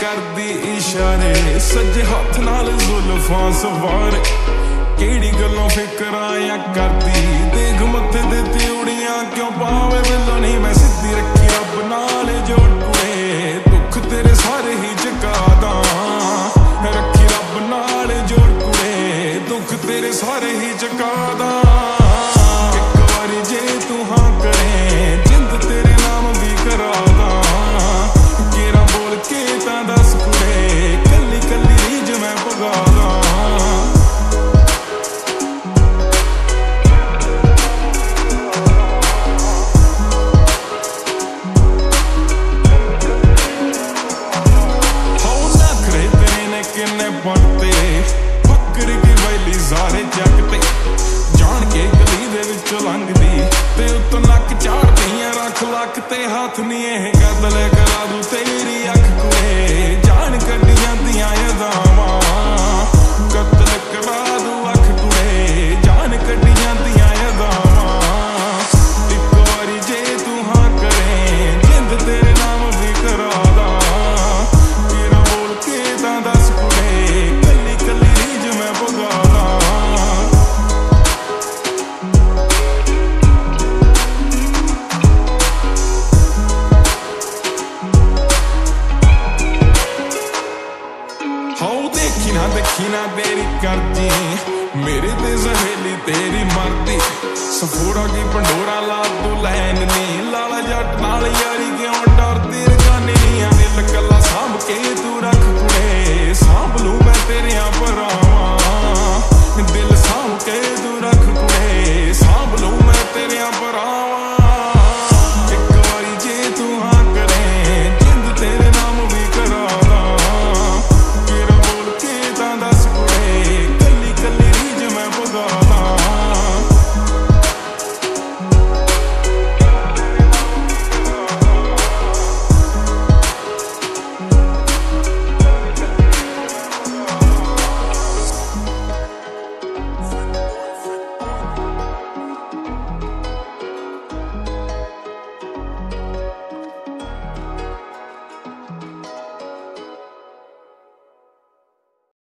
ਕਰਦੀ ਇਸ਼ਾਰੇ, ਸੱਜੇ ਹੱਥ ਨਾਲ ਜ਼ੁਲਫਾਂ ਸਵਾਰ। ਕਿਹੜੀ ਗੱਲੋਂ ਫਿਕਰਾਂ ਕਰਦੀ? ਦੇਖ ਮੱਥੇ ਦੇ ਤਿਉੜੀਆਂ ਕਿਉਂ ਪਾਵੇ? ਬਿੱਲੋ ਨਹੀਂ ਮੈਂ ਸਿੱਧੀ ਰੱਖੀ ਰੱਬ ਨਾਲ ਜੋੜ ਦੁੱਖ ਤੇਰੇ ਸਾਰੇ ਹੀ ਚਕਾਦਾ ਰੱਖੀ ਰੱਬ ਨਾਲ ਜੋੜ ਦੁੱਖ ਤੇਰੇ ਸਾਰੇ ਹੀ ਚਕਾਦਾ ਸਾਰੇ ਜੱਗ ਤੇ ਜਾਣ ਕੇ ਗਲੀ ਦੇ ਵਿੱਚੋਂ ਲੰਘਦੀ। ਤੇ ਉੱਤੋਂ ਨੱਕ ਝਾੜਦੀਆਂ ਰੱਖ ਲੱਕ ਤੇ ਹੱਥ ਨਹੀਂ ਇਹ ਕਤਲ ਕਰਾ ਦੂ ਤੇਰੀ। ਹਾਉ ਦੇਖੀ ਨਾ ਦੇਖੀ ਨਾ ਤੇਰੀ ਕਰਜੀ ਮੇਰੇ ਤੇ ਜ਼ਹੇਲੀ ਤੇਰੀ ਮਰਦੀ। ਸਫੂੜਾ ਕੀ ਪੰਡੋਰਾ ਲਾ ਤੂੰ ਲੈਣ ਨੀ। ਲਾਲਾ ਜੱਟ ਨਾਲ ਯਾਰੀ